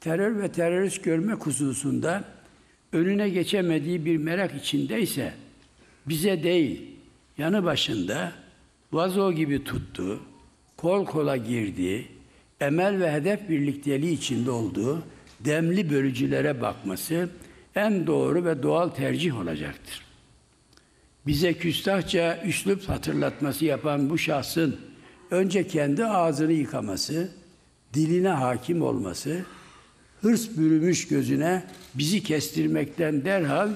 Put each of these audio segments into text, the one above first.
terör ve terörist görmek hususunda önüne geçemediği bir merak içindeyse bize değil, yanı başında vazo gibi tuttu, kol kola girdi, emel ve hedef birlikteliği içinde olduğu demli bölücülere bakması en doğru ve doğal tercih olacaktır. Bize küstahça üslup hatırlatması yapan bu şahsın önce kendi ağzını yıkaması, diline hakim olması, hırs bürümüş gözüne bizi kestirmekten derhal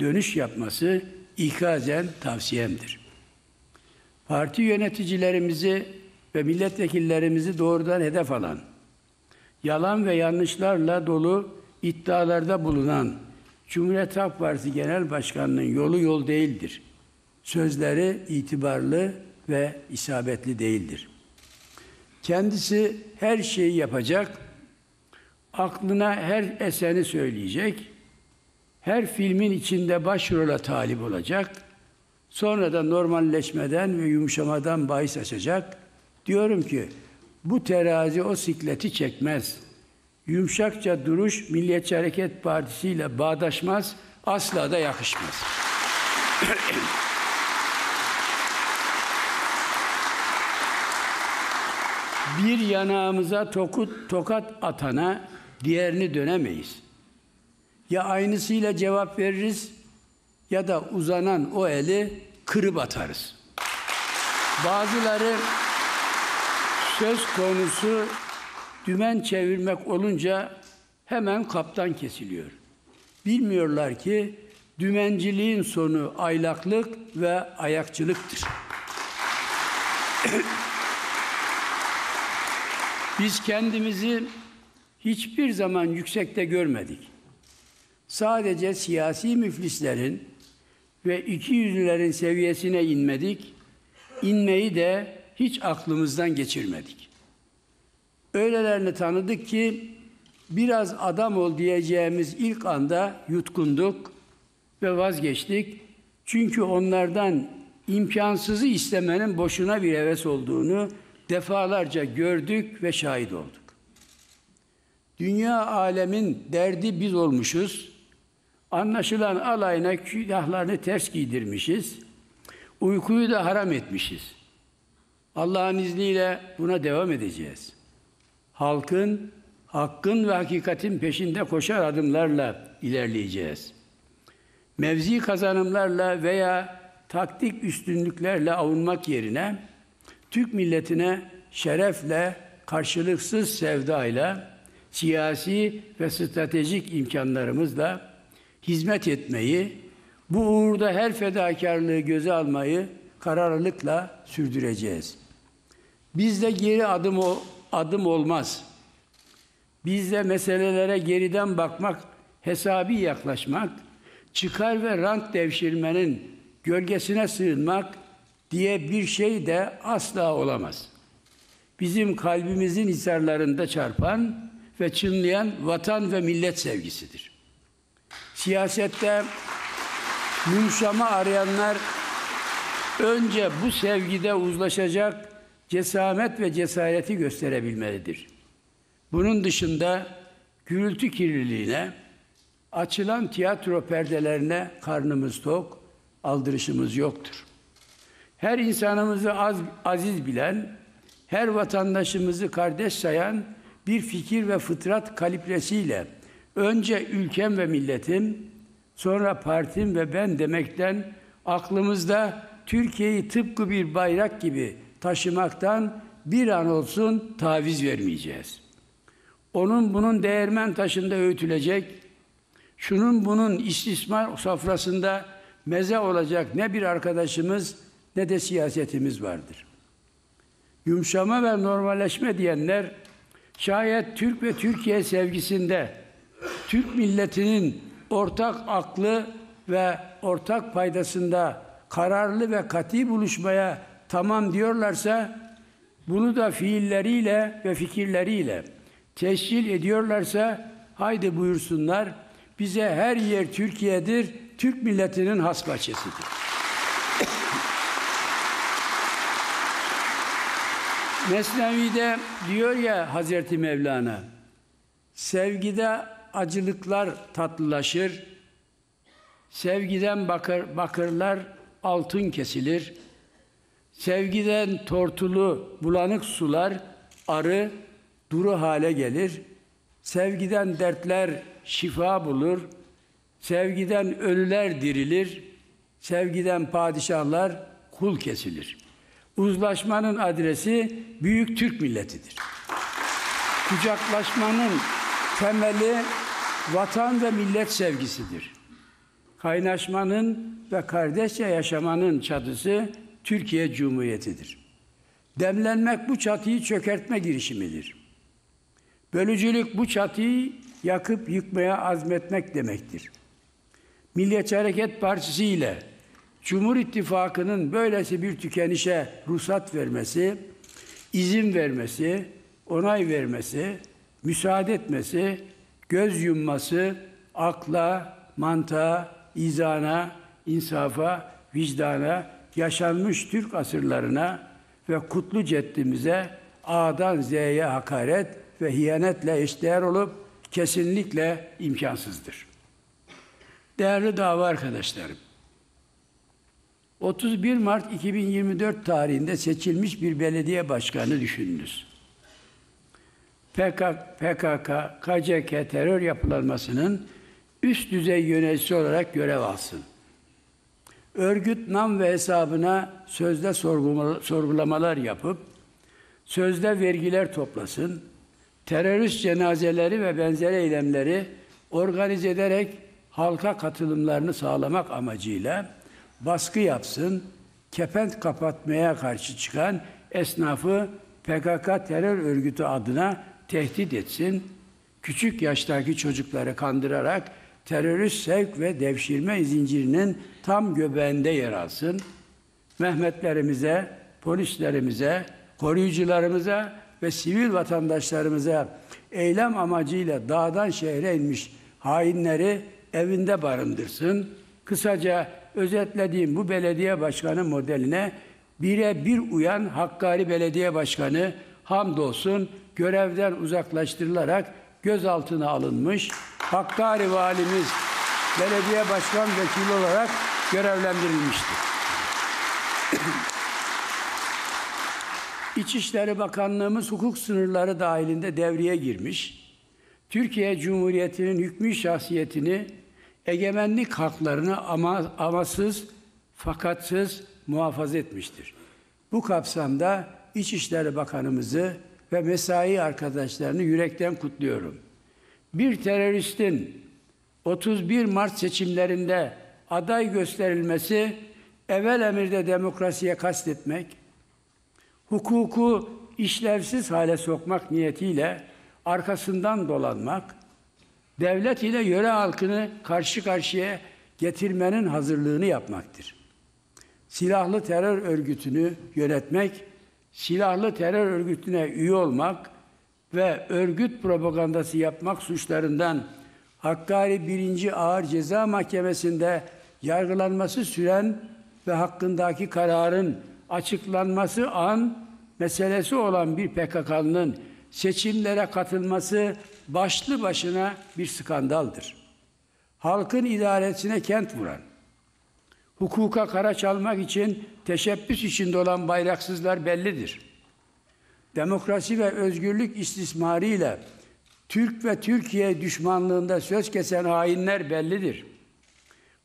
dönüş yapması ikazen tavsiyemdir. Parti yöneticilerimizi ve milletvekillerimizi doğrudan hedef alan, yalan ve yanlışlarla dolu iddialarda bulunan Cumhuriyet Halk Partisi Genel Başkanı'nın yolu yol değildir. Sözleri itibarlı ve isabetli değildir. Kendisi her şeyi yapacak, aklına her eseni söyleyecek, her filmin içinde başrola talip olacak, sonra da normalleşmeden ve yumuşamadan bahis açacak. Diyorum ki bu terazi o sikleti çekmez. Yumuşakça duruş Milliyetçi Hareket Partisi ile bağdaşmaz, asla da yakışmaz. bir yanağımıza tokut, tokat atana diğerini dönemeyiz. Ya aynısıyla cevap veririz ya da uzanan o eli kırıp atarız. Bazıları söz konusu dümen çevirmek olunca hemen kaptan kesiliyor. Bilmiyorlar ki dümenciliğin sonu aylaklık ve ayakçılıktır. Biz kendimizi hiçbir zaman yüksekte görmedik. Sadece siyasi müflislerin ve iki yüzlülerin seviyesine inmedik. İnmeyi de hiç aklımızdan geçirmedik. Öylelerini tanıdık ki biraz adam ol diyeceğimiz ilk anda yutkunduk ve vazgeçtik. Çünkü onlardan imkansızı istemenin boşuna bir heves olduğunu defalarca gördük ve şahit olduk. Dünya alemin derdi biz olmuşuz. Anlaşılan alayına külahlarını ters giydirmişiz. Uykuyu da haram etmişiz. Allah'ın izniyle buna devam edeceğiz. Halkın, hakkın ve hakikatin peşinde koşar adımlarla ilerleyeceğiz. Mevzi kazanımlarla veya taktik üstünlüklerle avunmak yerine Türk milletine şerefle, karşılıksız sevdayla, siyasi ve stratejik imkanlarımızla hizmet etmeyi, bu uğurda her fedakarlığı göze almayı kararlılıkla sürdüreceğiz. Bizde geri adım o adım olmaz. Bizde meselelere geriden bakmak, hesabi yaklaşmak, çıkar ve rant devşirmenin gölgesine sığınmak diye bir şey de asla olamaz. Bizim kalbimizin hisarlarında çarpan ve çınlayan vatan ve millet sevgisidir. Siyasette yumuşama arayanlar önce bu sevgide uzlaşacak cesamet ve cesareti gösterebilmelidir. Bunun dışında gürültü kirliliğine, açılan tiyatro perdelerine karnımız tok, aldırışımız yoktur. Her insanımızı az, aziz bilen, her vatandaşımızı kardeş sayan bir fikir ve fıtrat kalibresiyle önce ülkem ve milletim, sonra partim ve ben demekten aklımızda Türkiye'yi tıpkı bir bayrak gibi taşımaktan bir an olsun taviz vermeyeceğiz. Onun bunun değermen taşında öğütülecek, şunun bunun istismar sofrasında meze olacak ne bir arkadaşımız ne de siyasetimiz vardır. Yumuşama ve normalleşme diyenler şayet Türk ve Türkiye sevgisinde Türk milletinin ortak aklı ve ortak paydasında kararlı ve kati buluşmaya tamam diyorlarsa bunu da fiilleriyle ve fikirleriyle tescil ediyorlarsa haydi buyursunlar bize her yer Türkiye'dir, Türk milletinin has bahçesidir. Mesnevi'de diyor ya Hazreti Mevlana, Sevgide acılıklar tatlılaşır. Sevgiden bakır, bakırlar altın kesilir. Sevgiden tortulu bulanık sular arı duru hale gelir. Sevgiden dertler şifa bulur. Sevgiden ölüler dirilir. Sevgiden padişahlar kul kesilir. Uzlaşmanın adresi büyük Türk milletidir. Kucaklaşmanın temeli vatan ve millet sevgisidir. Kaynaşmanın ve kardeşçe yaşamanın çatısı Türkiye Cumhuriyeti'dir. Demlenmek bu çatıyı çökertme girişimidir. Bölücülük bu çatıyı yakıp yıkmaya azmetmek demektir. Milliyetçi Hareket Partisi ile Cumhur İttifakı'nın böylesi bir tükenişe ruhsat vermesi, izin vermesi, onay vermesi, müsaade etmesi, göz yumması, akla, mantığa, izana, insafa, vicdana, yaşanmış Türk asırlarına ve kutlu ceddimize A'dan Z'ye hakaret ve hiyanetle eşdeğer olup kesinlikle imkansızdır. Değerli dava arkadaşlarım, 31 Mart 2024 tarihinde seçilmiş bir belediye başkanı düşününüz. PKK, KCK terör yapılanmasının üst düzey yöneticisi olarak görev alsın. Örgüt nam ve hesabına sözde sorgulamalar yapıp, sözde vergiler toplasın, terörist cenazeleri ve benzeri eylemleri organize ederek halka katılımlarını sağlamak amacıyla baskı yapsın, kepent kapatmaya karşı çıkan esnafı PKK terör örgütü adına tehdit etsin, küçük yaştaki çocukları kandırarak terörist sevk ve devşirme zincirinin tam göbeğinde yer alsın. Mehmetlerimize, polislerimize, koruyucularımıza ve sivil vatandaşlarımıza eylem amacıyla dağdan şehre inmiş hainleri evinde barındırsın. Kısaca özetlediğim bu belediye başkanı modeline bire bir uyan Hakkari Belediye Başkanı hamdolsun görevden uzaklaştırılarak gözaltına alınmış. Hakkari valimiz belediye başkan vekili olarak görevlendirilmiştir. İçişleri Bakanlığımız hukuk sınırları dahilinde devreye girmiş. Türkiye Cumhuriyeti'nin hükmü şahsiyetini, egemenlik haklarını ama, amasız, fakatsız muhafaza etmiştir. Bu kapsamda İçişleri Bakanımızı ve mesai arkadaşlarını yürekten kutluyorum. Bir teröristin 31 Mart seçimlerinde aday gösterilmesi evvel emirde demokrasiye kastetmek, hukuku işlevsiz hale sokmak niyetiyle arkasından dolanmak, devlet ile yöre halkını karşı karşıya getirmenin hazırlığını yapmaktır. Silahlı terör örgütünü yönetmek, silahlı terör örgütüne üye olmak ve örgüt propagandası yapmak suçlarından Hakkari 1. Ağır Ceza Mahkemesi'nde yargılanması süren ve hakkındaki kararın açıklanması an meselesi olan bir PKK'nın seçimlere katılması başlı başına bir skandaldır. Halkın idaresine kent vuran, hukuka kara çalmak için teşebbüs içinde olan bayraksızlar bellidir. Demokrasi ve özgürlük istismarıyla Türk ve Türkiye düşmanlığında söz kesen hainler bellidir.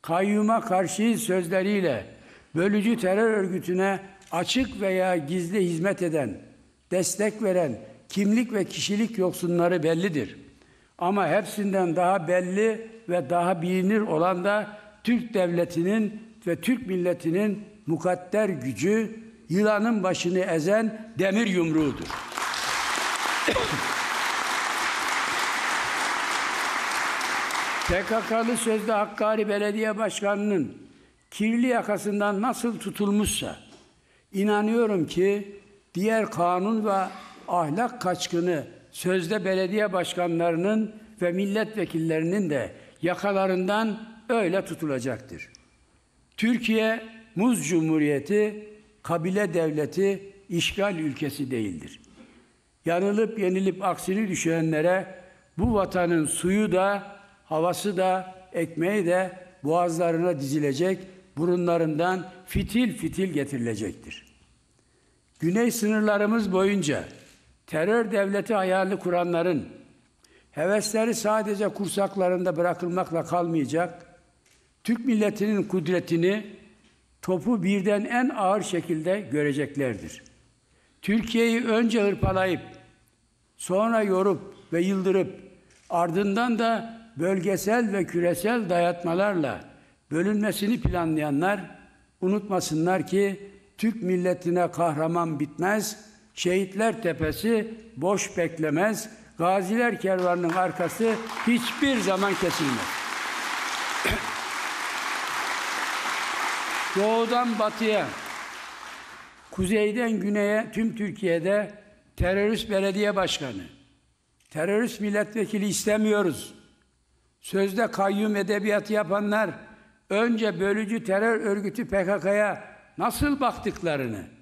Kayyuma karşı sözleriyle bölücü terör örgütüne açık veya gizli hizmet eden, destek veren kimlik ve kişilik yoksunları bellidir. Ama hepsinden daha belli ve daha bilinir olan da Türk devletinin ve Türk milletinin mukadder gücü, yılanın başını ezen demir yumruğudur. PKK'lı sözde Hakkari Belediye Başkanı'nın kirli yakasından nasıl tutulmuşsa, inanıyorum ki diğer kanun ve ahlak kaçkını sözde belediye başkanlarının ve milletvekillerinin de yakalarından öyle tutulacaktır. Türkiye Muz Cumhuriyeti, kabile devleti, işgal ülkesi değildir. Yanılıp yenilip aksini düşünenlere bu vatanın suyu da, havası da, ekmeği de boğazlarına dizilecek, burunlarından fitil fitil getirilecektir. Güney sınırlarımız boyunca terör devleti hayalini kuranların hevesleri sadece kursaklarında bırakılmakla kalmayacak, Türk milletinin kudretini topu birden en ağır şekilde göreceklerdir. Türkiye'yi önce hırpalayıp, sonra yorup ve yıldırıp, ardından da bölgesel ve küresel dayatmalarla bölünmesini planlayanlar unutmasınlar ki Türk milletine kahraman bitmez, şehitler tepesi boş beklemez, gaziler kervanının arkası hiçbir zaman kesilmez. Doğudan batıya, kuzeyden güneye tüm Türkiye'de terörist belediye başkanı, terörist milletvekili istemiyoruz. Sözde kayyum edebiyatı yapanlar önce bölücü terör örgütü PKK'ya nasıl baktıklarını,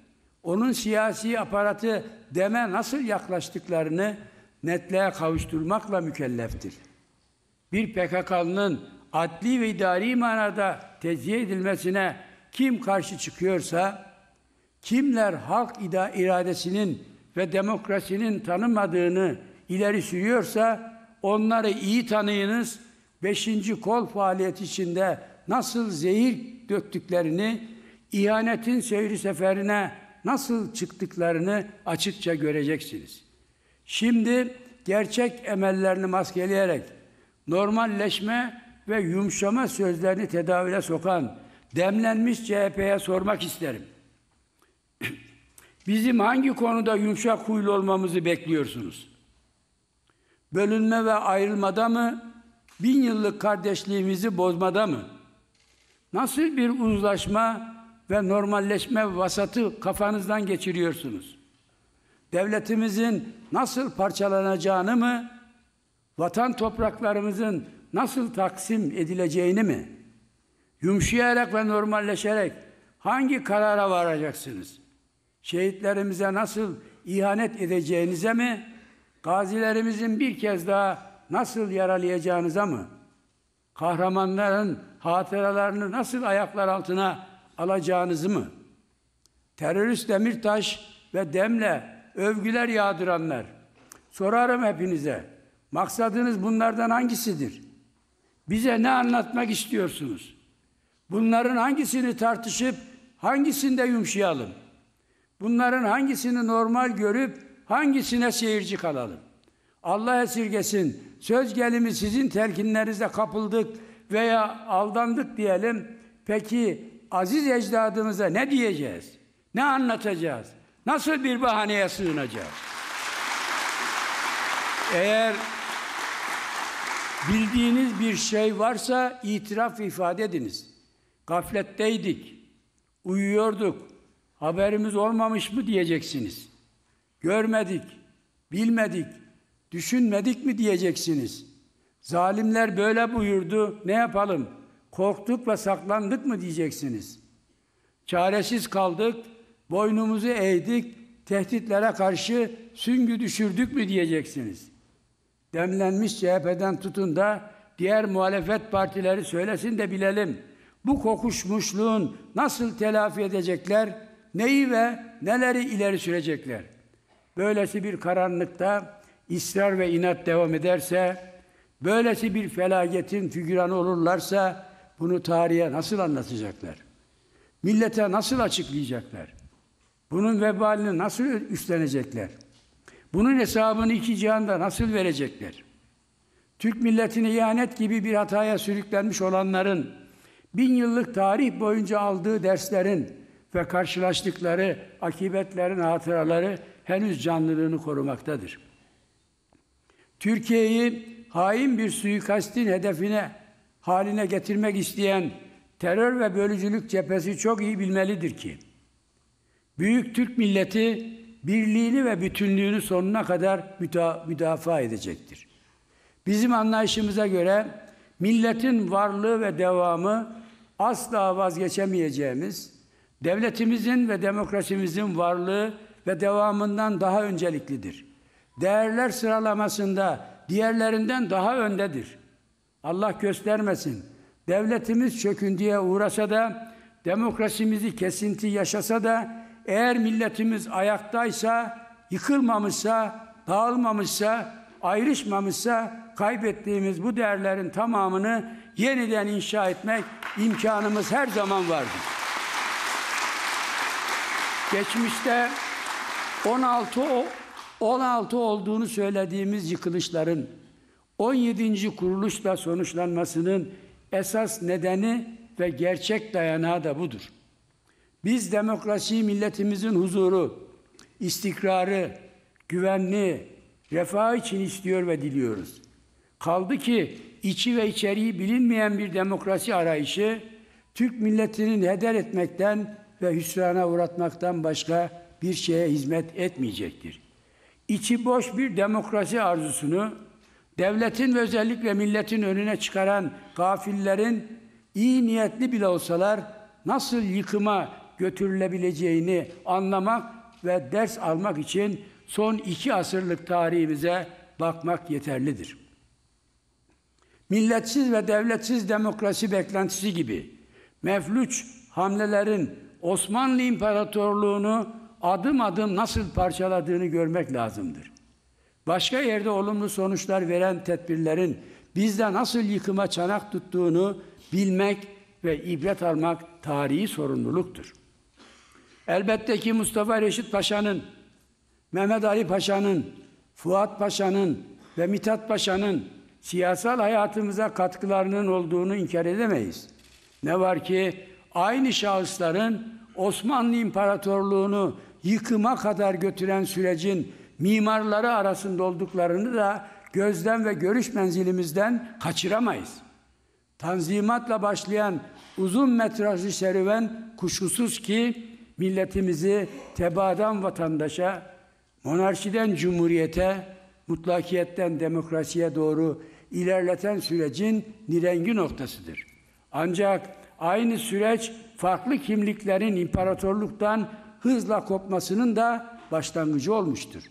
onun siyasi aparatı deme nasıl yaklaştıklarını netliğe kavuşturmakla mükelleftir. Bir PKK'nın adli ve idari manada tezyiye edilmesine kim karşı çıkıyorsa, kimler halk iradesinin ve demokrasinin tanımadığını ileri sürüyorsa, onları iyi tanıyınız, beşinci kol faaliyeti içinde nasıl zehir döktüklerini, ihanetin seyri seferine nasıl çıktıklarını açıkça göreceksiniz. Şimdi gerçek emellerini maskeleyerek normalleşme ve yumuşama sözlerini tedavüle sokan demlenmiş CHP'ye sormak isterim. Bizim hangi konuda yumuşak huylu olmamızı bekliyorsunuz? Bölünme ve ayrılmada mı? Bin yıllık kardeşliğimizi bozmada mı? Nasıl bir uzlaşma ve normalleşme vasatı kafanızdan geçiriyorsunuz? Devletimizin nasıl parçalanacağını mı? Vatan topraklarımızın nasıl taksim edileceğini mi? Yumuşayarak ve normalleşerek hangi karara varacaksınız? Şehitlerimize nasıl ihanet edeceğinize mi? Gazilerimizin bir kez daha nasıl yaralayacağınıza mı? Kahramanların hatıralarını nasıl ayaklar altına alacağınızı mı? Terörist Demirtaş ve Demle övgüler yağdıranlar. Sorarım hepinize. Maksadınız bunlardan hangisidir? Bize ne anlatmak istiyorsunuz? Bunların hangisini tartışıp hangisinde yumuşayalım? Bunların hangisini normal görüp hangisine seyirci kalalım? Allah esirgesin. Söz gelimi sizin telkinlerinize kapıldık veya aldandık diyelim. Peki aziz ecdadımıza ne diyeceğiz? Ne anlatacağız? Nasıl bir bahaneye sığınacağız? Eğer bildiğiniz bir şey varsa itiraf ifade ediniz. Gafletteydik, uyuyorduk, haberimiz olmamış mı diyeceksiniz. Görmedik, bilmedik, düşünmedik mi diyeceksiniz. Zalimler böyle buyurdu, ne yapalım? Korktuk ve saklandık mı diyeceksiniz. Çaresiz kaldık, boynumuzu eğdik, tehditlere karşı süngü düşürdük mü diyeceksiniz. Demlenmiş CHP'den tutun da diğer muhalefet partileri söylesin de bilelim. Bu kokuşmuşluğun nasıl telafi edecekler, neyi ve neleri ileri sürecekler. Böylesi bir karanlıkta ısrar ve inat devam ederse, böylesi bir felaketin figüranı olurlarsa bunu tarihe nasıl anlatacaklar? Millete nasıl açıklayacaklar? Bunun vebalini nasıl üstlenecekler? Bunun hesabını iki cihanda nasıl verecekler? Türk milletine ihanet gibi bir hataya sürüklenmiş olanların bin yıllık tarih boyunca aldığı derslerin ve karşılaştıkları akibetlerin hatıraları henüz canlılığını korumaktadır. Türkiye'yi hain bir suikastin hedefine haline getirmek isteyen terör ve bölücülük cephesi çok iyi bilmelidir ki büyük Türk milleti birliğini ve bütünlüğünü sonuna kadar müdafaa edecektir. Bizim anlayışımıza göre milletin varlığı ve devamı asla vazgeçemeyeceğimiz, devletimizin ve demokrasimizin varlığı ve devamından daha önceliklidir. Değerler sıralamasında diğerlerinden daha öndedir. Allah göstermesin. Devletimiz çöküntüye uğrasa da, demokrasimizi kesinti yaşasa da, eğer milletimiz ayaktaysa, yıkılmamışsa, dağılmamışsa, ayrışmamışsa, kaybettiğimiz bu değerlerin tamamını yeniden inşa etmek imkanımız her zaman vardır. Geçmişte 16 o- 16 olduğunu söylediğimiz yıkılışların 17. kuruluşla sonuçlanmasının esas nedeni ve gerçek dayanağı da budur. Biz demokrasiyi milletimizin huzuru, istikrarı, güvenli, refah için istiyor ve diliyoruz. Kaldı ki içi ve içeriği bilinmeyen bir demokrasi arayışı Türk milletinin heder etmekten ve hüsrana uğratmaktan başka bir şeye hizmet etmeyecektir. İçi boş bir demokrasi arzusunu devletin ve özellikle milletin önüne çıkaran gafillerin iyi niyetli bile olsalar nasıl yıkıma götürülebileceğini anlamak ve ders almak için son iki asırlık tarihimize bakmak yeterlidir. Milletsiz ve devletsiz demokrasi beklentisi gibi mefluç hamlelerin Osmanlı İmparatorluğunu adım adım nasıl parçaladığını görmek lazımdır. Başka yerde olumlu sonuçlar veren tedbirlerin bizde nasıl yıkıma çanak tuttuğunu bilmek ve ibret almak tarihi sorumluluktur. Elbette ki Mustafa Reşit Paşa'nın, Mehmet Ali Paşa'nın, Fuat Paşa'nın ve Mithat Paşa'nın siyasal hayatımıza katkılarının olduğunu inkar edemeyiz. Ne var ki aynı şahısların Osmanlı İmparatorluğunu yıkıma kadar götüren sürecin mimarları arasında olduklarını da gözlem ve görüş menzilimizden kaçıramayız. Tanzimatla başlayan uzun metrajlı serüven kuşkusuz ki milletimizi tebaadan vatandaşa, monarşiden cumhuriyete, mutlakiyetten demokrasiye doğru ilerleten sürecin nirengi noktasıdır. Ancak aynı süreç farklı kimliklerin imparatorluktan hızla kopmasının da başlangıcı olmuştur.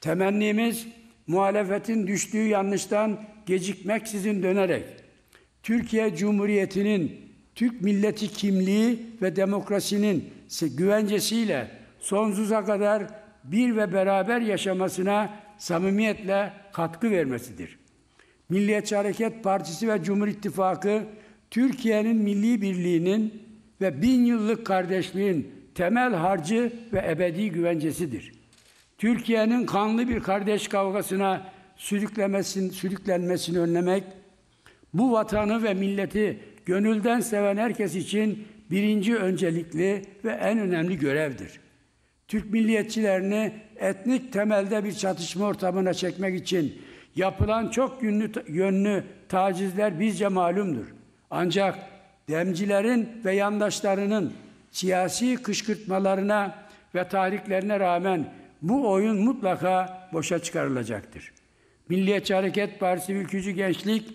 Temennimiz muhalefetin düştüğü yanlıştan gecikmeksizin dönerek Türkiye Cumhuriyeti'nin Türk milleti kimliği ve demokrasinin güvencesiyle sonsuza kadar bir ve beraber yaşamasına samimiyetle katkı vermesidir. Milliyetçi Hareket Partisi ve Cumhur İttifakı Türkiye'nin milli birliğinin ve bin yıllık kardeşliğin temel harcı ve ebedi güvencesidir. Türkiye'nin kanlı bir kardeş kavgasına sürüklemesin, sürüklenmesini önlemek, bu vatanı ve milleti gönülden seven herkes için birinci öncelikli ve en önemli görevdir. Türk milliyetçilerini etnik temelde bir çatışma ortamına çekmek için yapılan çok yönlü, yönlü tacizler bizce malumdur. Ancak demcilerin ve yandaşlarının siyasi kışkırtmalarına ve tahriklerine rağmen bu oyun mutlaka boşa çıkarılacaktır. Milliyetçi Hareket Partisi Ülkücü Gençlik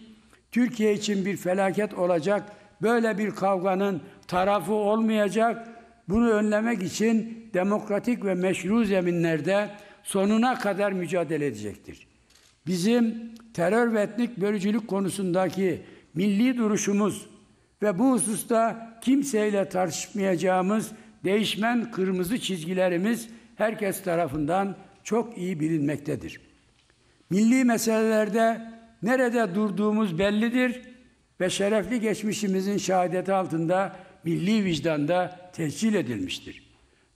Türkiye için bir felaket olacak, böyle bir kavganın tarafı olmayacak. Bunu önlemek için demokratik ve meşru zeminlerde sonuna kadar mücadele edecektir. Bizim terör ve etnik bölücülük konusundaki milli duruşumuz ve bu hususta kimseyle tartışmayacağımız değişmen kırmızı çizgilerimiz herkes tarafından çok iyi bilinmektedir. Milli meselelerde nerede durduğumuz bellidir ve şerefli geçmişimizin şehadeti altında milli vicdanda tescil edilmiştir.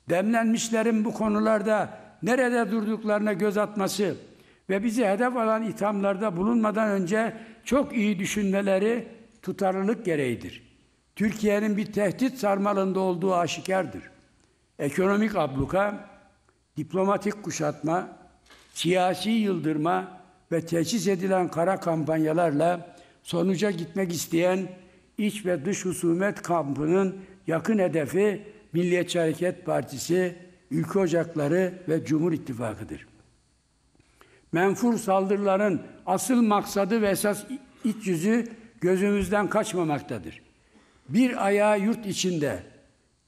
Demlenmişlerin bu konularda nerede durduklarına göz atması ve bizi hedef alan ithamlarda bulunmadan önce çok iyi düşünmeleri tutarlılık gereğidir. Türkiye'nin bir tehdit sarmalında olduğu aşikardır. Ekonomik abluka, diplomatik kuşatma, siyasi yıldırma ve teçhiz edilen kara kampanyalarla sonuca gitmek isteyen iç ve dış husumet kampının yakın hedefi Milliyetçi Hareket Partisi, Ülke Ocakları ve Cumhur İttifakı'dır. Menfur saldırıların asıl maksadı ve esas iç yüzü gözümüzden kaçmamaktadır. Bir ayağı yurt içinde,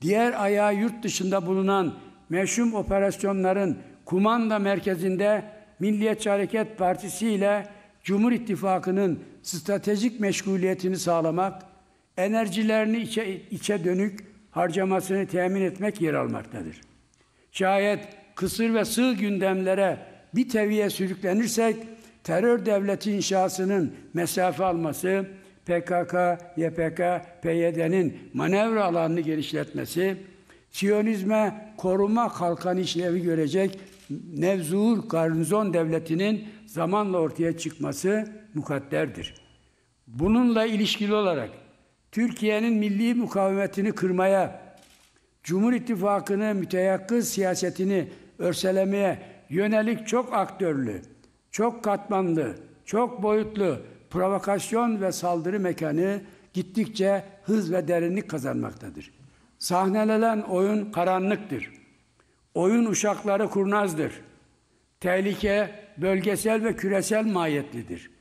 diğer ayağı yurt dışında bulunan meşhum operasyonların kumanda merkezinde Milliyetçi Hareket Partisi ile Cumhur İttifakı'nın stratejik meşguliyetini sağlamak, enerjilerini içe, içe dönük harcamasını temin etmek yer almaktadır. Şayet kısır ve sığ gündemlere bir teviye sürüklenirsek, terör devleti inşasının mesafe alması, PKK, YPK, PYD'nin manevra alanını genişletmesi, Siyonizme koruma kalkan işlevi görecek Nevzuhur garnizon devletinin zamanla ortaya çıkması mukadderdir. Bununla ilişkili olarak Türkiye'nin milli mukavemetini kırmaya, Cumhur İttifakı'nı müteyakkız siyasetini örselemeye yönelik çok aktörlü, çok katmanlı, çok boyutlu provokasyon ve saldırı mekanı gittikçe hız ve derinlik kazanmaktadır. Sahnelenen oyun karanlıktır. Oyun uşakları kurnazdır. Tehlike bölgesel ve küresel mahiyetlidir.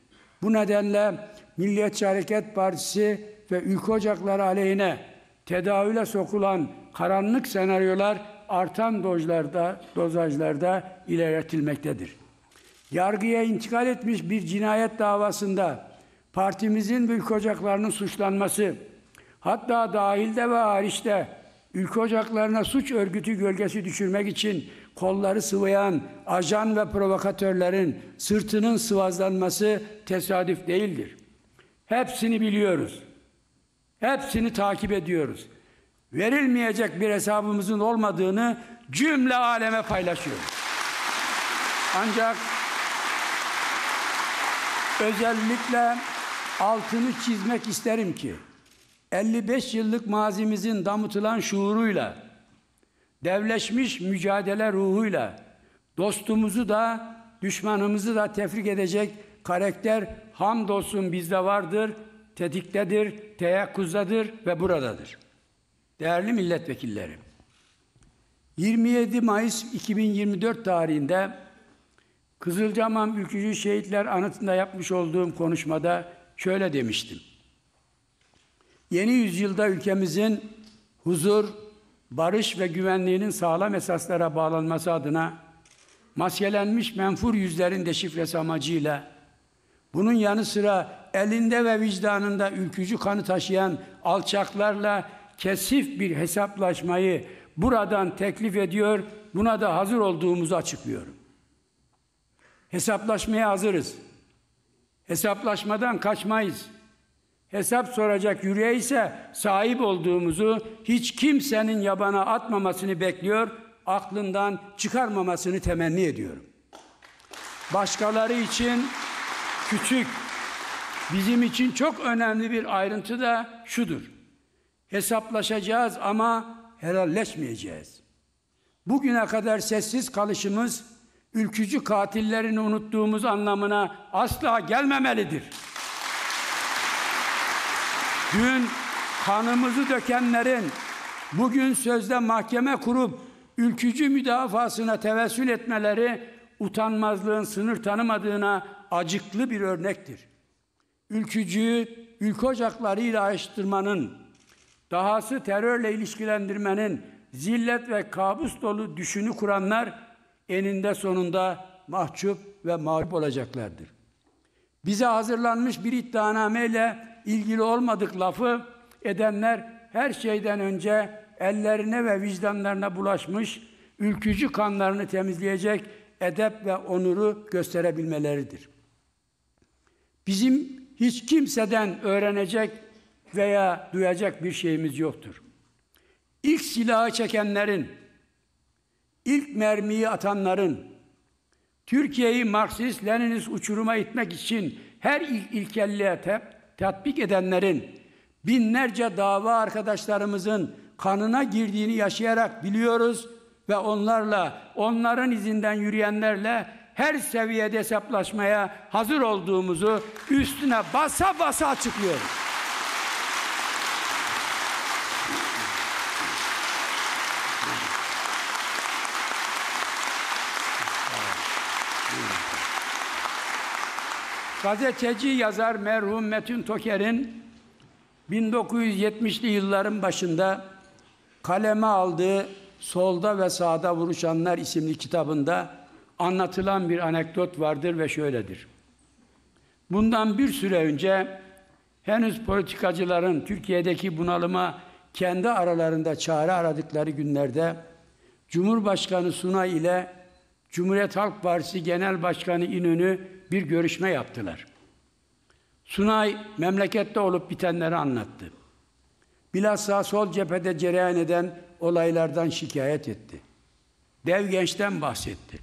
Bu nedenle Milliyetçi Hareket Partisi ve ülke ocakları aleyhine tedavüle sokulan karanlık senaryolar artan dozlarda, dozajlarda ilerletilmektedir. Yargıya intikal etmiş bir cinayet davasında partimizin ve ülke ocaklarının suçlanması, hatta dahilde ve hariçte ülke ocaklarına suç örgütü gölgesi düşürmek için kolları sıvayan ajan ve provokatörlerin sırtının sıvazlanması tesadüf değildir. Hepsini biliyoruz. Hepsini takip ediyoruz. Verilmeyecek bir hesabımızın olmadığını cümle aleme paylaşıyoruz. Ancak özellikle altını çizmek isterim ki 55 yıllık mazimizin damıtılan şuuruyla, devleşmiş mücadele ruhuyla dostumuzu da düşmanımızı da tefrik edecek karakter hamdolsun bizde vardır, tetiktedir, teyakkuzdadır ve buradadır. Değerli milletvekilleri, 27 Mayıs 2024 tarihinde Kızılcahamam Ülkücü Şehitler Anıtı'nda yapmış olduğum konuşmada şöyle demiştim. Yeni yüzyılda ülkemizin huzur, barış ve güvenliğinin sağlam esaslara bağlanması adına maskelenmiş menfur yüzlerin deşifresi amacıyla bunun yanı sıra elinde ve vicdanında ülkücü kanı taşıyan alçaklarla kesif bir hesaplaşmayı buradan teklif ediyor, buna da hazır olduğumuzu açıklıyorum. Hesaplaşmaya hazırız. Hesaplaşmadan kaçmayız. Hesap soracak yüreğe ise sahip olduğumuzu hiç kimsenin yabana atmamasını bekliyor, aklından çıkarmamasını temenni ediyorum. Başkaları için küçük, bizim için çok önemli bir ayrıntı da şudur. Hesaplaşacağız ama helalleşmeyeceğiz. Bugüne kadar sessiz kalışımız ülkücü katillerini unuttuğumuz anlamına asla gelmemelidir. Dün kanımızı dökenlerin bugün sözde mahkeme kurup ülkücü müdafasına tevessül etmeleri utanmazlığın sınır tanımadığına acıklı bir örnektir. Ülkücüyü ülke ocaklarıyla araştırmanın, dahası terörle ilişkilendirmenin zillet ve kabus dolu düşünü kuranlar eninde sonunda mahcup ve mağlup olacaklardır. Bize hazırlanmış bir iddianameyle ilgili olmadık lafı edenler her şeyden önce ellerine ve vicdanlarına bulaşmış ülkücü kanlarını temizleyecek edep ve onuru gösterebilmeleridir. Bizim hiç kimseden öğrenecek veya duyacak bir şeyimiz yoktur. İlk silahı çekenlerin, ilk mermiyi atanların, Türkiye'yi Marksist-Leninist uçuruma itmek için her ilk ilkelliğe tatbik edenlerin, binlerce dava arkadaşlarımızın kanına girdiğini yaşayarak biliyoruz ve onlarla, onların izinden yürüyenlerle her seviyede hesaplaşmaya hazır olduğumuzu üstüne basa basa açıklıyoruz. Gazeteci yazar merhum Metin Toker'in 1970'li yılların başında kaleme aldığı Solda ve Sağda Vuruşanlar isimli kitabında anlatılan bir anekdot vardır ve şöyledir. Bundan bir süre önce henüz politikacıların Türkiye'deki bunalıma kendi aralarında çare aradıkları günlerde Cumhurbaşkanı Sunay ile Cumhuriyet Halk Partisi Genel Başkanı İnönü bir görüşme yaptılar. Sunay memlekette olup bitenleri anlattı. Bilhassa sol cephede cereyan eden olaylardan şikayet etti. Dev gençten bahsetti.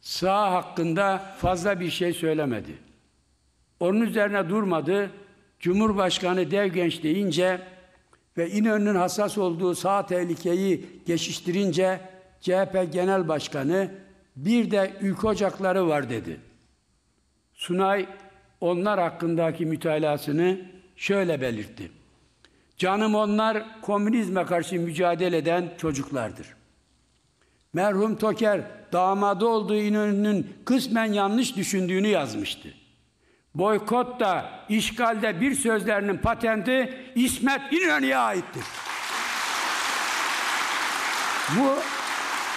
Sağ hakkında fazla bir şey söylemedi. Onun üzerine durmadı. Cumhurbaşkanı dev genç deyince ve İnönü'nün hassas olduğu sağ tehlikeyi geçiştirince CHP Genel Başkanı bir de ülke ocakları var dedi. Sunay onlar hakkındaki mütalasını şöyle belirtti. Canım onlar komünizme karşı mücadele eden çocuklardır. Merhum Toker damadı olduğu İnönü'nün kısmen yanlış düşündüğünü yazmıştı. Boykot da işgalde bir sözlerinin patenti İsmet İnönü'ye aittir. Bu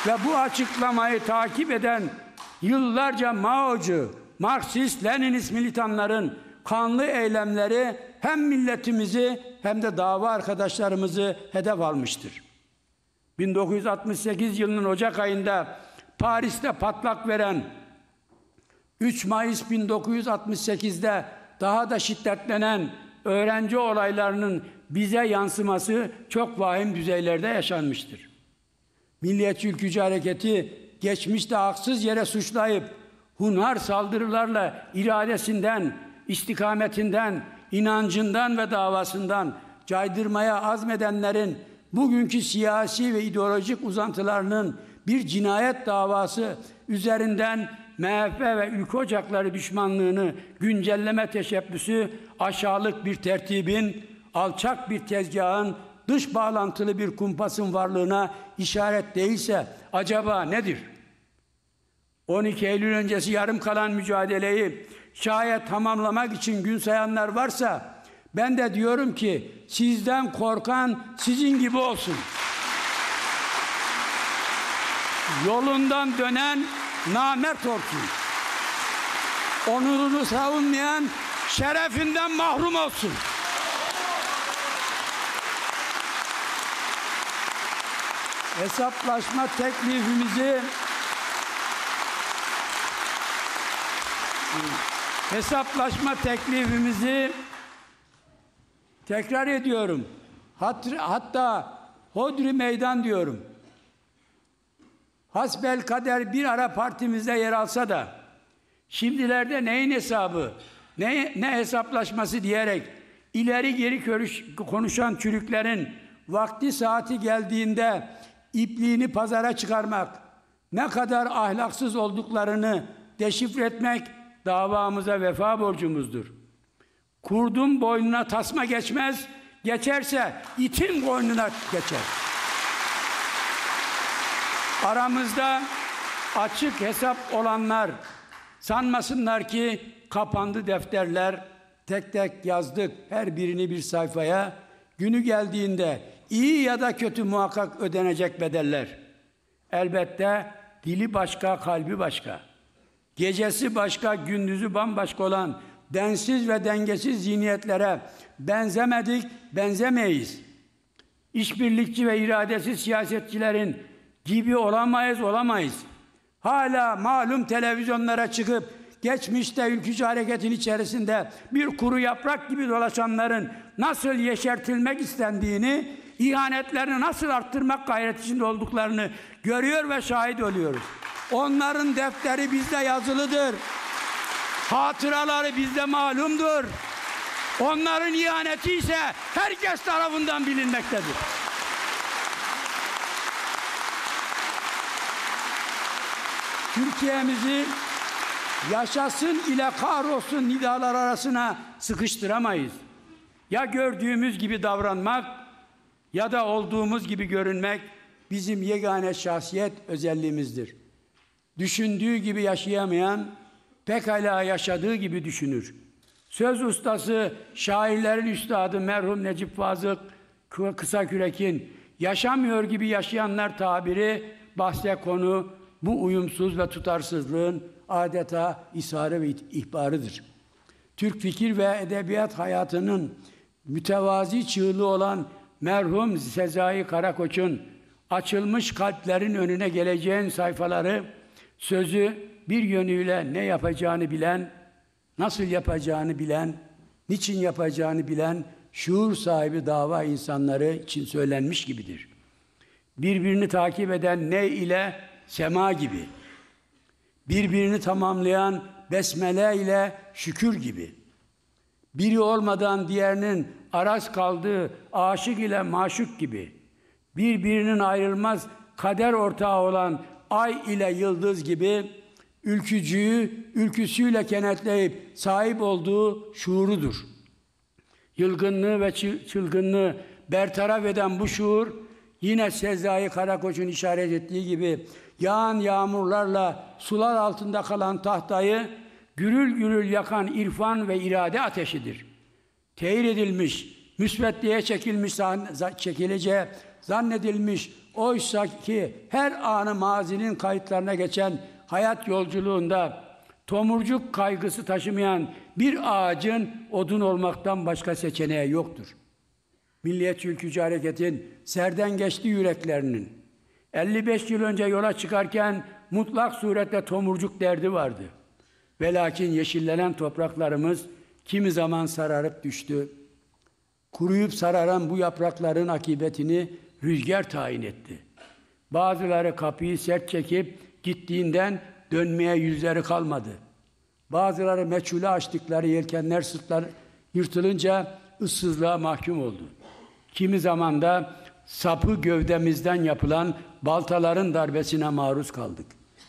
ve bu açıklamayı takip eden yıllarca Mao'cu, Marksist, Leninist militanların kanlı eylemleri hem milletimizi hem de dava arkadaşlarımızı hedef almıştır. 1968 yılının Ocak ayında Paris'te patlak veren 3 Mayıs 1968'de daha da şiddetlenen öğrenci olaylarının bize yansıması çok vahim düzeylerde yaşanmıştır. Milliyetçi Ülkücü Hareketi geçmişte haksız yere suçlayıp hunhar saldırılarla iradesinden, istikametinden, inancından ve davasından caydırmaya azmedenlerin bugünkü siyasi ve ideolojik uzantılarının bir cinayet davası üzerinden MHP ve ülke ocakları düşmanlığını güncelleme teşebbüsü aşağılık bir tertibin, alçak bir tezgahın, dış bağlantılı bir kumpasın varlığına işaret değilse acaba nedir? 12 Eylül öncesi yarım kalan mücadeleyi şayet tamamlamak için gün sayanlar varsa ben de diyorum ki sizden korkan sizin gibi olsun. Yolundan dönen namert olsun. Onurunu savunmayan şerefinden mahrum olsun. Hesaplaşma teklifimizi hesaplaşma teklifimizi tekrar ediyorum. Hatta Hodri meydan diyorum. Hasbel kader bir ara partimizde yer alsa da şimdilerde neyin hesabı, ne, ne hesaplaşması diyerek ileri geri konuşan çürüklerin vakti saati geldiğinde ipliğini pazara çıkarmak, ne kadar ahlaksız olduklarını deşifre etmek davamıza vefa borcumuzdur. Kurdun boynuna tasma geçmez, geçerse itin boynuna geçer. Aramızda açık hesap olanlar sanmasınlar ki kapandı defterler, tek tek yazdık her birini bir sayfaya. Günü geldiğinde iyi ya da kötü muhakkak ödenecek bedeller. Elbette dili başka, kalbi başka. Gecesi başka, gündüzü bambaşka olan densiz ve dengesiz zihniyetlere benzemedik, benzemeyiz. İşbirlikçi ve iradesiz siyasetçilerin gibi olamayız, olamayız. Hala malum televizyonlara çıkıp geçmişte ülkücü hareketin içerisinde bir kuru yaprak gibi dolaşanların nasıl yeşertilmek istendiğini, ihanetlerini nasıl arttırmak gayret içinde olduklarını görüyor ve şahit oluyoruz. Onların defteri bizde yazılıdır. Hatıraları bizde malumdur. Onların ihaneti ise herkes tarafından bilinmektedir. Türkiye'mizi yaşasın ile kahrolsun nidalar arasına sıkıştıramayız. Ya gördüğümüz gibi davranmak ya da olduğumuz gibi görünmek bizim yegane şahsiyet özelliğimizdir. Düşündüğü gibi yaşayamayan pekala yaşadığı gibi düşünür. Söz ustası, şairlerin üstadı merhum Necip Fazıl Kısa Kürek'in yaşamıyor gibi yaşayanlar tabiri bahse konu bu uyumsuz ve tutarsızlığın adeta isarı ve ihbarıdır. Türk fikir ve edebiyat hayatının mütevazi çığlığı olan merhum Sezai Karakoç'un açılmış kalplerin önüne geleceğin sayfaları sözü bir yönüyle ne yapacağını bilen, nasıl yapacağını bilen, niçin yapacağını bilen şuur sahibi dava insanları için söylenmiş gibidir. Birbirini takip eden ne ile sema gibi. Birbirini tamamlayan besmele ile şükür gibi. Biri olmadan diğerinin araz kaldığı aşık ile maşuk gibi. Birbirinin ayrılmaz kader ortağı olan ay ile yıldız gibi ülkücüyü ülküsüyle kenetleyip sahip olduğu şuurudur. Yılgınlığı ve çılgınlığı bertaraf eden bu şuur yine Sezai Karakoç'un işaret ettiği gibi yağan yağmurlarla sular altında kalan tahtayı gürül gürül yakan irfan ve irade ateşidir. Tehir edilmiş, müsveddiye çekilmiş, çekileceği zannedilmiş, oysa ki her anı mazinin kayıtlarına geçen hayat yolculuğunda tomurcuk kaygısı taşımayan bir ağacın odun olmaktan başka seçeneği yoktur. Milliyetçi Ülkücü Hareket'in serden geçti yüreklerinin 55 yıl önce yola çıkarken mutlak surette tomurcuk derdi vardı. Ve lakin yeşillenen topraklarımız kimi zaman sararıp düştü. Kuruyup sararan bu yaprakların akıbetini rüzgar tayin etti. Bazıları kapıyı sert çekip gittiğinden dönmeye yüzleri kalmadı. Bazıları meçhule açtıkları yelkenler sırtlar yırtılınca ıssızlığa mahkum oldu. Kimi zaman da sapı gövdemizden yapılan baltaların darbesine maruz kaldık.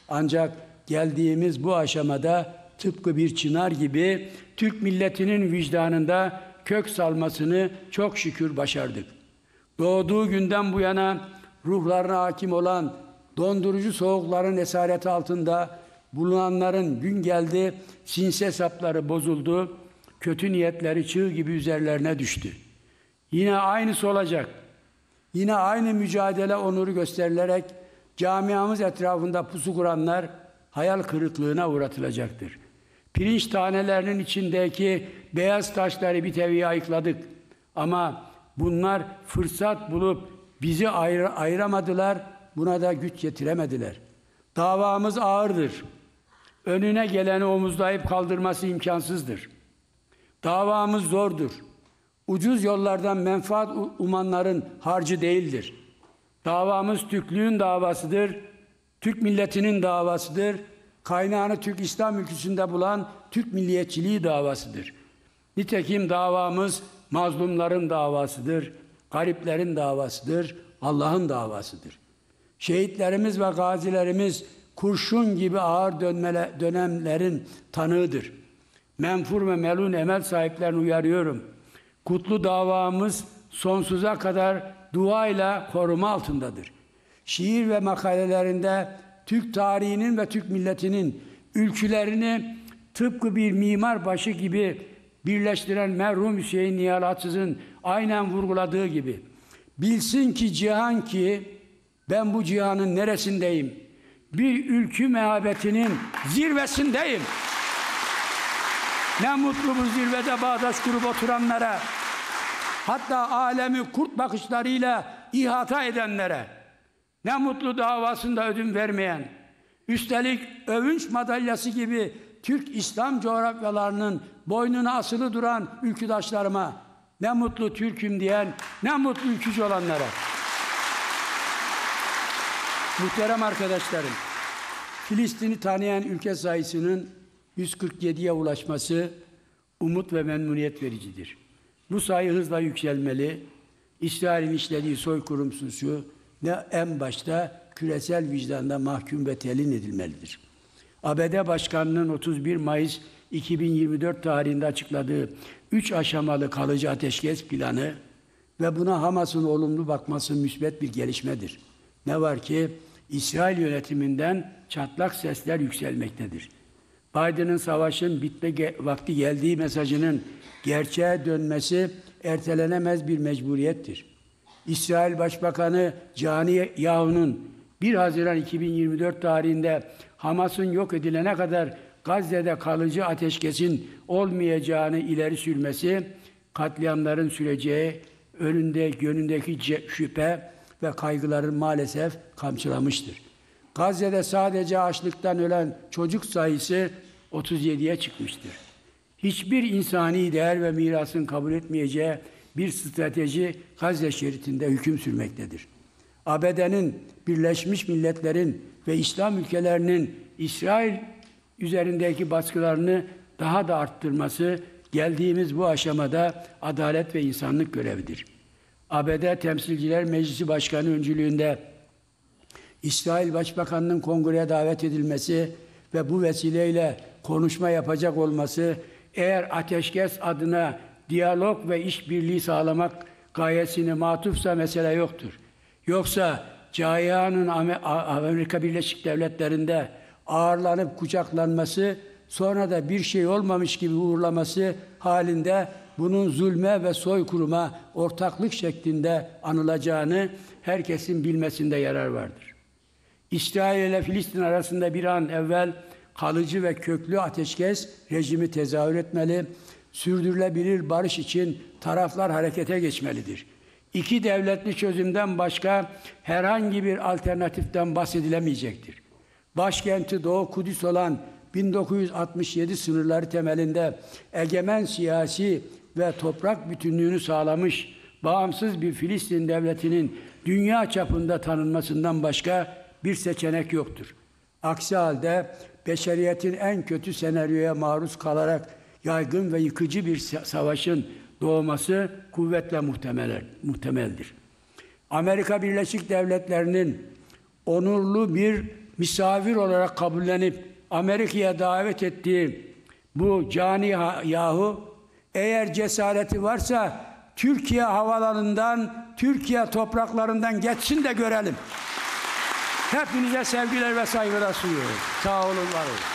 Ancak geldiğimiz bu aşamada tıpkı bir çınar gibi Türk milletinin vicdanında kök salmasını çok şükür başardık. Doğduğu günden bu yana ruhlarına hakim olan dondurucu soğukların esareti altında bulunanların gün geldi, sinse sapları bozuldu, kötü niyetleri çığ gibi üzerlerine düştü. Yine aynısı olacak. Yine aynı mücadele onuru gösterilerek camiamız etrafında pusu kuranlar hayal kırıklığına uğratılacaktır. Pirinç tanelerinin içindeki beyaz taşları bir teviye ayıkladık. Ama bunlar fırsat bulup bizi ayır, ayıramadılar, buna da güç getiremediler. Davamız ağırdır. Önüne geleni omuzlayıp kaldırması imkansızdır. Davamız zordur. Ucuz yollardan menfaat umanların harcı değildir. Davamız Türklüğün davasıdır. Türk milletinin davasıdır. Kaynağını Türk İslam ülküsünde bulan Türk milliyetçiliği davasıdır. Nitekim davamız mazlumların davasıdır, gariplerin davasıdır, Allah'ın davasıdır. Şehitlerimiz ve gazilerimiz kurşun gibi ağır dönmele, dönemlerin tanığıdır. Menfur ve melun emel sahiplerini uyarıyorum. Kutlu davamız sonsuza kadar duayla koruma altındadır. Şiir ve makalelerinde Türk tarihinin ve Türk milletinin ülkülerini tıpkı bir mimar başı gibi birleştiren merhum Hüseyin Nihal aynen vurguladığı gibi bilsin ki cihan ki ben bu cihanın neresindeyim? Bir ülkü mehabetinin zirvesindeyim. Ne mutlu bu zirvede bağdaş kurup oturanlara, hatta alemi kurt bakışlarıyla ihata edenlere, ne mutlu davasında ödün vermeyen, üstelik övünç madalyası gibi Türk İslam coğrafyalarının boynuna asılı duran ülküdaşlarıma, ne mutlu Türk'üm diyen, ne mutlu ülkücü olanlara. Muhterem arkadaşlarım, Filistin'i tanıyan ülke sayısının 147'ye ulaşması umut ve memnuniyet vericidir. Bu sayı hızla yükselmeli. İsrail'in işlediği soykırım suçu ne en başta küresel vicdanda mahkum ve telin edilmelidir. ABD Başkanı'nın 31 Mayıs 2024 tarihinde açıkladığı üç aşamalı kalıcı ateşkes planı ve buna Hamas'ın olumlu bakması müsbet bir gelişmedir. Ne var ki İsrail yönetiminden çatlak sesler yükselmektedir. Biden'ın savaşın bitme vakti geldiği mesajının gerçeğe dönmesi ertelenemez bir mecburiyettir. İsrail Başbakanı Cani Yahu'nun 1 Haziran 2024 tarihinde Hamas'ın yok edilene kadar Gazze'de kalıcı ateşkesin olmayacağını ileri sürmesi, katliamların süreceği önünde gönündeki ce- şüphe ve kaygıların maalesef kamçılamıştır. Gazze'de sadece açlıktan ölen çocuk sayısı 37'ye çıkmıştır. Hiçbir insani değer ve mirasın kabul etmeyeceği bir strateji Gazze şeridinde hüküm sürmektedir. ABD'nin, Birleşmiş Milletler'in ve İslam ülkelerinin İsrail üzerindeki baskılarını daha da arttırması geldiğimiz bu aşamada adalet ve insanlık görevidir. ABD Temsilciler Meclisi Başkanı öncülüğünde İsrail Başbakanı'nın kongreye davet edilmesi ve bu vesileyle konuşma yapacak olması eğer ateşkes adına diyalog ve işbirliği sağlamak gayesini matufsa mesele yoktur. Yoksa A- Amerika Birleşik Devletleri'nde ağırlanıp kucaklanması sonra da bir şey olmamış gibi uğurlaması halinde bunun zulme ve soykırıma ortaklık şeklinde anılacağını herkesin bilmesinde yarar vardır. İsrail ile Filistin arasında bir an evvel kalıcı ve köklü ateşkes rejimi tezahür etmeli, sürdürülebilir barış için taraflar harekete geçmelidir. İki devletli çözümden başka herhangi bir alternatiften bahsedilemeyecektir. Başkenti Doğu Kudüs olan 1967 sınırları temelinde egemen siyasi ve toprak bütünlüğünü sağlamış bağımsız bir Filistin devletinin dünya çapında tanınmasından başka bir seçenek yoktur. Aksi halde beşeriyetin en kötü senaryoya maruz kalarak yaygın ve yıkıcı bir sa- savaşın doğması kuvvetle muhtemel, muhtemeldir. Amerika Birleşik Devletleri'nin onurlu bir misafir olarak kabullenip Amerika'ya davet ettiği bu cani yahu eğer cesareti varsa Türkiye havalarından, Türkiye topraklarından geçsin de görelim. Hepinize sevgiler ve saygılar sunuyorum. Sağ olun, var olun.